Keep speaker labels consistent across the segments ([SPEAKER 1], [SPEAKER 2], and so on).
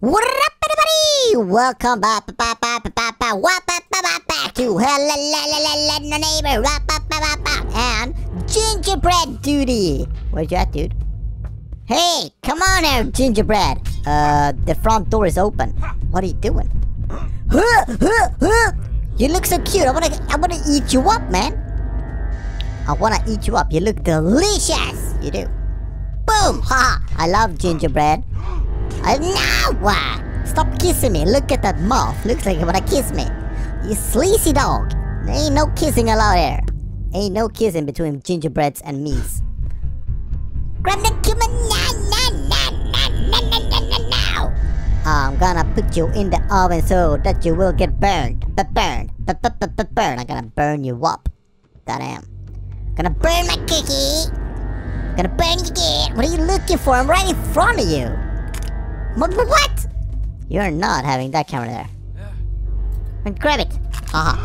[SPEAKER 1] What up, everybody? Welcome back, back, back, back, back, back, back, back to Hello, Neighbor, back, back, back, back, and Gingerbread Duty. Where's that dude? Hey, come on here, Gingerbread. Uh, the front door is open. What are you doing? You look so cute. I wanna, I wanna eat you up, man. I wanna eat you up. You look delicious. You do. Boom! Ha! I love gingerbread. I know! Stop kissing me. Look at that mouth. Looks like you wanna kiss me. You sleazy dog. There ain't no kissing allowed here. Ain't no kissing between gingerbreads and me's. Grab the cumin now, now, now, now, now, now, now, now. I'm gonna put you in the oven so that you will get burned. But burned. But burn. I'm gonna burn you up. That I am. Gonna burn my cookie. Gonna burn you again. What are you looking for? I'm right in front of you. What? what? You're not having that camera there. And grab it. Uh-huh.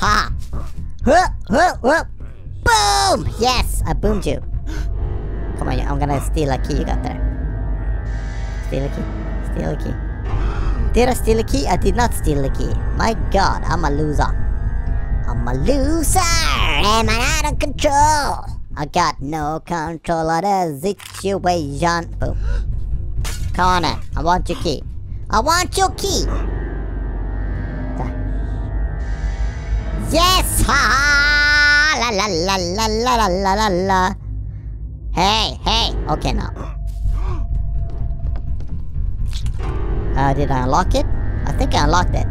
[SPEAKER 1] Ha ha. Ha. Huh, huh. Boom! Yes, I boomed you. Come on, I'm gonna steal a key you got there. Steal a key. Steal a key. Did I steal a key? I did not steal a key. My god, I'm a loser. I'm a loser! Am I out of control? I got no control of the situation. Boom. Connor, I want your key. I want your key! Yes! Ha ha! La la la la la la la la Hey, hey! Okay, now. Uh, did I unlock it? I think I unlocked it.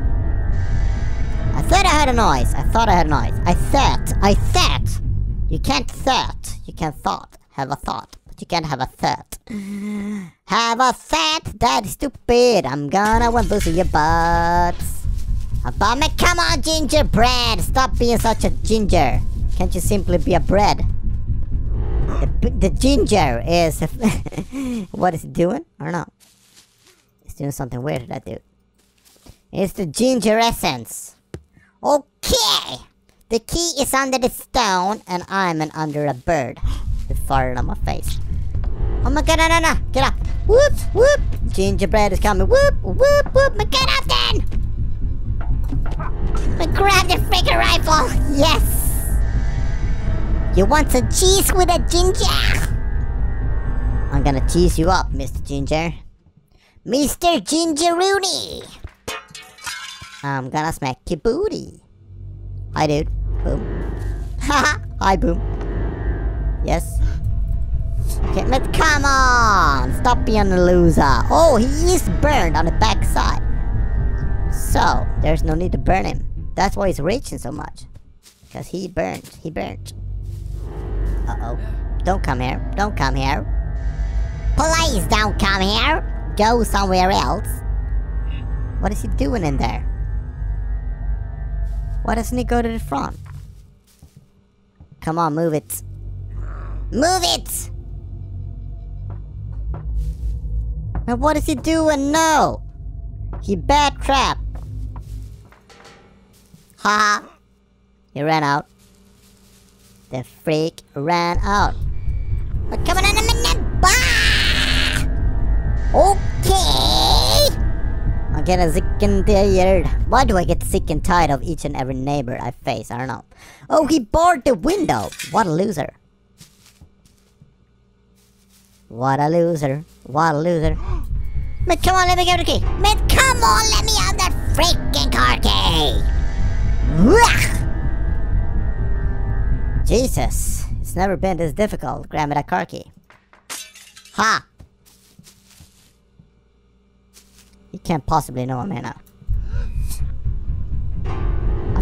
[SPEAKER 1] I thought I heard a noise. I thought I heard a noise. I thought. I thought. You can't thought. You can thought. Have a thought. You can't have a thought. Have a thought. That is stupid. I'm gonna one boost in your butts. Obama, come on, gingerbread. Stop being such a ginger. Can't you simply be a bread? The, the ginger is... what is it doing? I don't know. It's doing something weird, that dude. It's the ginger essence. Okay! The key is under the stone, and I'm an under a bird. It farted on my face. Oh my god, no, no, no! Get up! Whoop, whoop! Gingerbread is coming. Whoop, whoop, whoop! But get up then! But grab the freaking rifle! Yes! You want some cheese with a ginger? I'm gonna tease you up, Mr. Ginger. Mr. Gingeroony! I'm gonna smack your booty. Hi, dude. Boom. Haha. Hi, boom. Yes. But come on! Stop being a loser. Oh, he is burned on the backside. So, there's no need to burn him. That's why he's raging so much. Because he burned. He burned. Uh-oh. Don't come here. Don't come here. Please don't come here. Go somewhere else. What is he doing in there? Why doesn't he go to the front? Come on, move it. Move it! Now what is he doing? No! He bad trap. Ha! He ran out. The freak ran out. We're coming in a minute! Bah! Okay! I'm getting sick and tired. Why do I get sick and tired of each and every neighbor I face? I don't know. Oh, he barred the window. What a loser. What a loser. What a loser. Man, come on, let me get the key. Man, come on, let me have that freaking car key. Wah! Jesus, it's never been this difficult grabbing that car key. Ha! You can't possibly know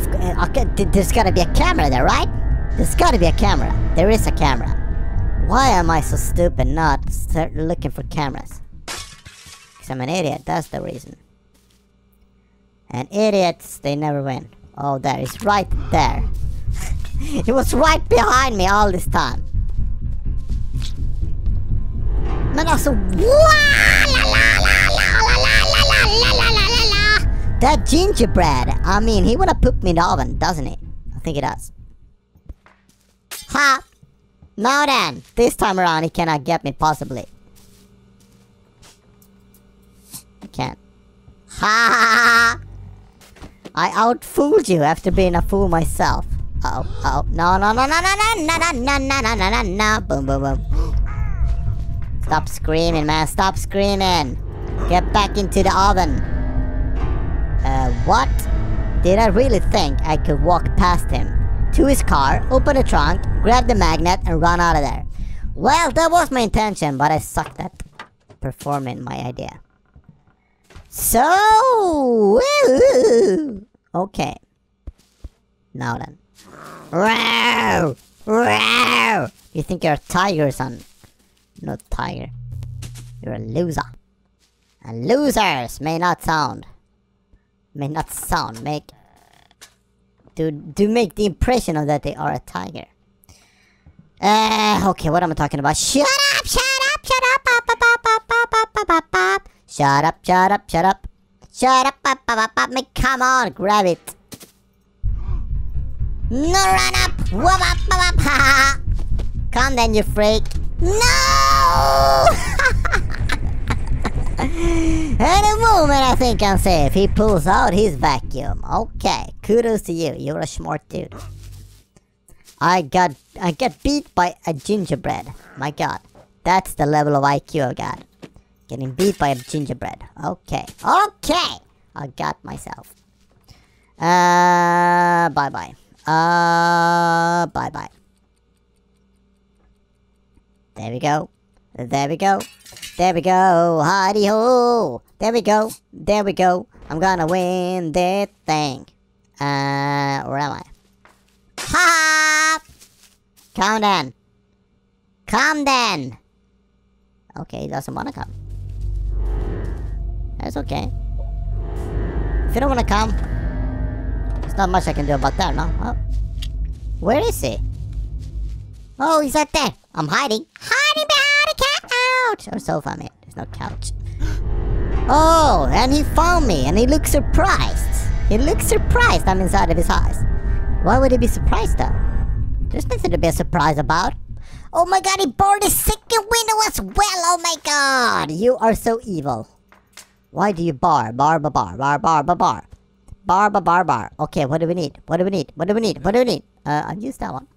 [SPEAKER 1] cou- uh, okay, th- There's gotta be a camera there, right? There's gotta be a camera. There is a camera. Why am I so stupid not start looking for cameras? Because I'm an idiot, that's the reason. And idiots, they never win. Oh, there, it's right there. it was right behind me all this time. Men also, That gingerbread, I mean, he wanna put me in the oven, doesn't he? I think he does. Ha! Now then, this time around he cannot get me possibly. You can't. Ha! I outfooled you after being a fool myself. Uh oh, uh oh. No, no, no, no, no, no, no, no, no, no, no, no, no, no. Boom, boom, boom. Stop screaming, man. Stop screaming. Get back into the oven. Uh, what? Did I really think I could walk past him? To his car, open the trunk, grab the magnet, and run out of there. Well, that was my intention, but I sucked at performing my idea. So, okay. Now then. Row! Row! You think you're a tiger, son? No tiger. You're a loser. And losers may not sound. May not sound. Make. Do, do make the impression of that they are a tiger. Uh, okay, what am I talking about? Shut up! Shut up! Shut up! Up, up, up, up, up, up, up, up. Shut up! Shut up! Shut up! Shut up! Up, up, up, up. Me, come on! Grab it! No, run up! Whoop up, up, up, ha! Come then, you freak! No! Any moment I think I'm safe. He pulls out his vacuum. Okay, kudos to you. You're a smart dude. I got I get beat by a gingerbread. My god. That's the level of IQ I got. Getting beat by a gingerbread. Okay. Okay! I got myself. Uh bye bye. Uh bye bye. There we go. There we go. There we go. Hidey ho. There we go. There we go. I'm gonna win this thing. Uh, where am I? Ha! Come then. Come then. Okay, he doesn't wanna come. That's okay. If you don't wanna come, there's not much I can do about that, no? Oh. Where is he? Oh, he's right there. I'm hiding. Hiding behind a couch. Or sofa, man. There's no couch. Oh, and he found me, and he looks surprised. He looks surprised I'm inside of his house. Why would he be surprised, though? There's nothing to be surprised about. Oh my god, he bored the second window as well! Oh my god! You are so evil. Why do you bar? Bar, bar, bar, bar, bar, bar, bar. Bar, bar, bar, bar. Okay, what do we need? What do we need? What do we need? What do we need? Uh, I'll use that one.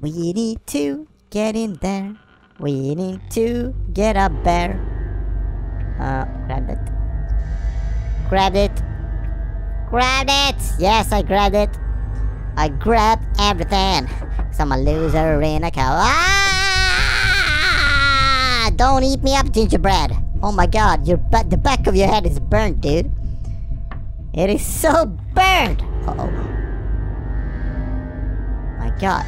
[SPEAKER 1] We need to get in there. We need to get up there. Uh, grab it. Grab it. Grabbed it! Yes, I grabbed it. I grabbed everything. Cause I'm a loser in a cow. Ah! Don't eat me up, gingerbread. Oh my god, your the back of your head is burnt, dude. It is so burnt. Uh oh. My god.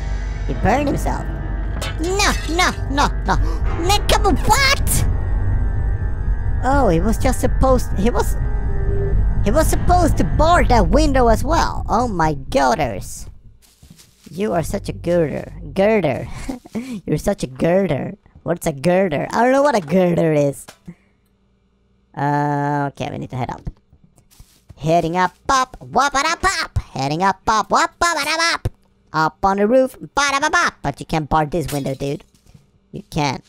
[SPEAKER 1] He burned himself. No, no, no, no. Nick, what? Oh, he was just supposed. He was. He was supposed to board that window as well. Oh my goders. You are such a girder. Girder. You're such a girder. What's a girder? I don't know what a girder is. Uh, okay, we need to head up. Heading up, up, wop up, up. Heading up, up, wop up, up. Up on the roof, ba ba But you can't bar this window, dude. You can't.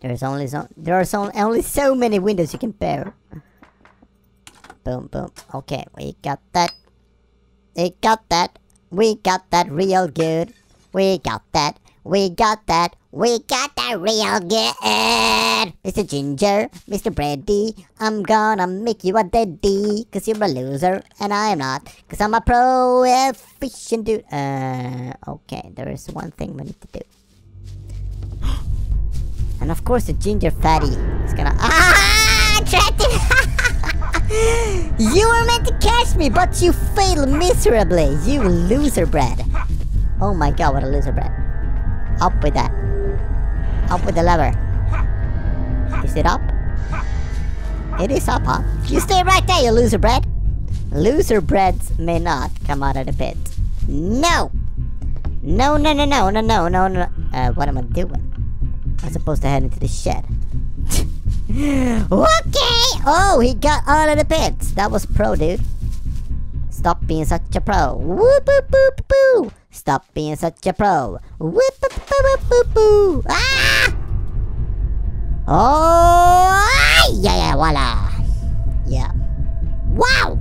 [SPEAKER 1] There's only so there are so only so many windows you can bear. Boom, boom. Okay, we got that. We got that. We got that real good. We got that. We got that. We got that real good. Mr. Ginger, Mr. Brady, I'm gonna make you a daddy. Cause you're a loser and I'm not. Cause I'm a pro efficient dude. Uh, okay, there is one thing we need to do. And of course the ginger fatty is gonna- Ah! Trapped You were meant to catch me, but you failed miserably, you loser bread. Oh my god, what a loser bread. Up with that. Up with the lever. Is it up? It is up, huh? You stay right there, you loser bread. Loser breads may not come out of the pit. No! No, no, no, no, no, no, no, no. Uh, what am I doing? I'm supposed to head into the shed. Okay! Oh, he got out of the pits. That was pro, dude. Stop being such a pro. Whoop, boop, boop, boo. Stop being such a pro. Whoop, boop, boop, boop, boo. Ah! Oh, yeah, yeah, voila. Yeah. Wow.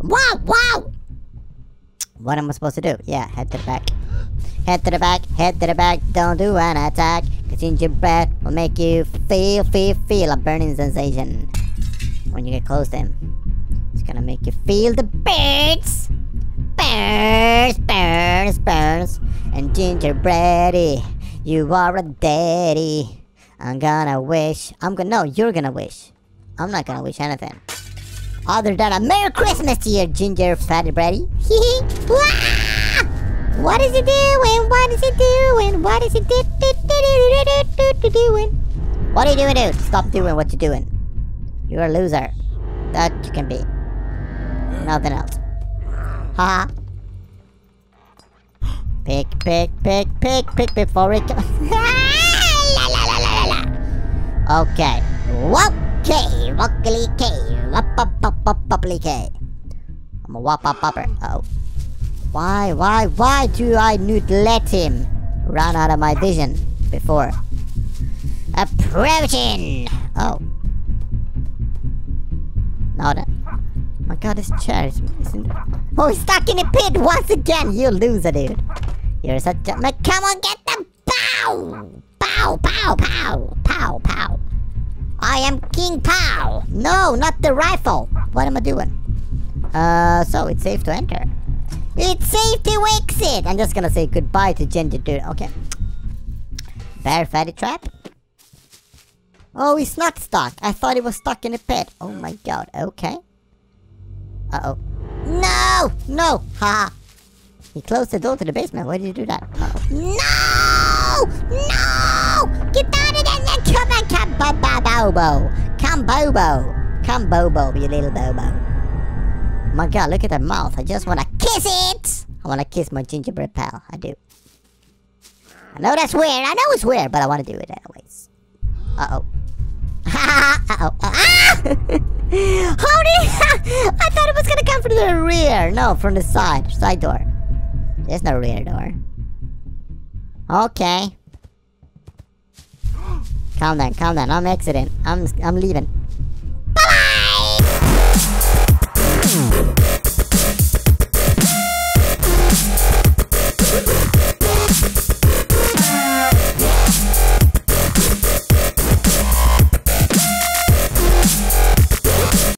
[SPEAKER 1] Wow, wow. What am I supposed to do? Yeah, head to the back. Head to the back, head to the back, don't do an attack. Gingerbread will make you feel, feel, feel a burning sensation. When you get close to him. It's gonna make you feel the birds. Burns, burns, burns. And gingerbready, you are a daddy. I'm gonna wish. I'm gonna. No, you're gonna wish. I'm not gonna wish anything. Other than a Merry Christmas to your ginger fatty bready. what is it doing? What is it doing? What is it do, do, do, do, do, doing? What are you doing, dude? Stop doing what you're doing. You're a loser. That you can be. Nothing else. Haha. Pick, pick, pick, pick, pick before it goes. okay. Okay. Wockily K. Wop up up up upply K. I'm a wop up upper. Oh. Why, why, why do I not let him run out of my vision before? Approaching! Oh. No, that. My god, this chair is. Isn't... Oh, he's stuck in a pit once again! You loser, dude. You're such a. Like, come on, get them! Pow! Pow, pow, pow! Pow, pow! I am King Pow! No, not the rifle! What am I doing? Uh, so it's safe to enter. It's safe to exit! I'm just gonna say goodbye to Ginger Dude. Okay. Bear trap? Oh, he's not stuck. I thought he was stuck in a pit. Oh my god. Okay. Uh-oh. No! No! Ha! He closed the door to the basement. Why did you do that? Uh -oh. No! No! Get out of there! Come on, come Bobo! Come Bobo! Come Bobo, you little Bobo. My god, look at that mouth. I just wanna kiss it! I wanna kiss my gingerbread pal. I do. I know that's weird. I know it's weird, but I wanna do it anyways. Uh-oh. Uh-oh. Ah! Did I thought it was gonna come from the rear. No, from the side. Side door. There's no rear door. Okay. Calm down, calm down. I'm exiting. I'm I'm leaving. Bye bye.